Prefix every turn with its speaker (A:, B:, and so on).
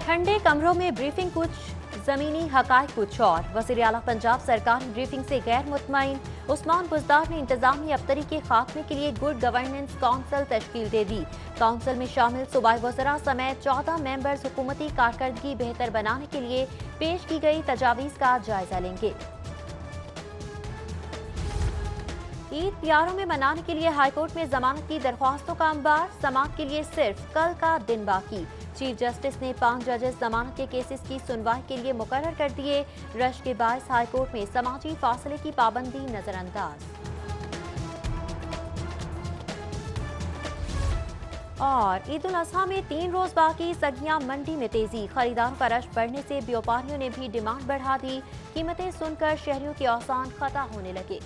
A: ठंडे कमरों में ब्रीफिंग कुछ जमीनी हकायक कुछ और। वज़ीर अला पंजाब सरकार ब्रीफिंग से गैर मुतमिन उस्मान गुजदार ने इंतजामी अफ्तरी के खात्मे के लिए गुड गवर्नेंस काउंसिल तश्कील दे दी। काउंसिल में शामिल सूबाई वजरा समेत चौदह मेंबर्स हुकूमती कारकर्दगी बेहतर बनाने के लिए पेश की गई तजावीज़ का जायजा लेंगे। ईद प्यारों में मनाने के लिए हाईकोर्ट में जमानत की दरख्वास्तों का अंबार, समाप्त के लिए सिर्फ़ कल का दिन बाकी। चीफ जस्टिस ने पाँच जजेस जमानत के केसेस की सुनवाई के लिए मुकर कर दिए। रश के बायस हाईकोर्ट में समाजी फासले की पाबंदी नजरअंदाज। और ईद उल अजहा में तीन रोज बाकी, सगियाँ मंडी में तेज़ी। खरीदारों का रश बढ़ने से व्यापारियों ने भी डिमांड बढ़ा दी। कीमतें सुनकर शहरियों के औसान खता होने लगे।